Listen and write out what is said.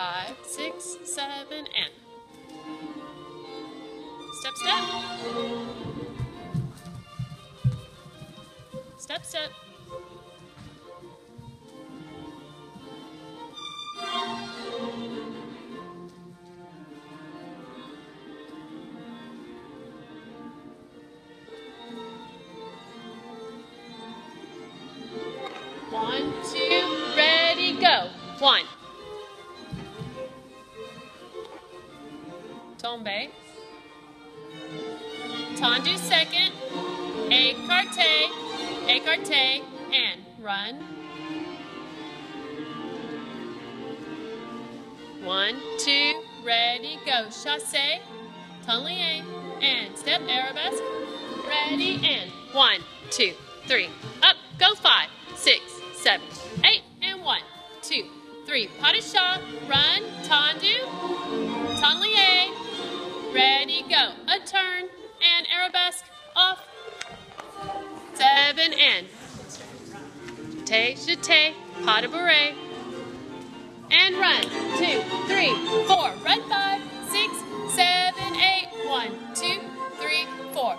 Five, six, seven, and. Step, step. Step, step. One, two, ready, go. One. Tombé. Tendu second. Écarté. Écarté. And run. One, two, ready, go. Chassé. Temps lié. And step arabesque. Ready, and one, two, three. Up, go five, six, seven, eight, and one, two, three. Pas de chat, run, tendu, Ready, go. A turn and arabesque off. Seven and. Te, jeté, pas de bourrée. And run. Two, three, four. Run five, six, seven, eight. One, two, three, four.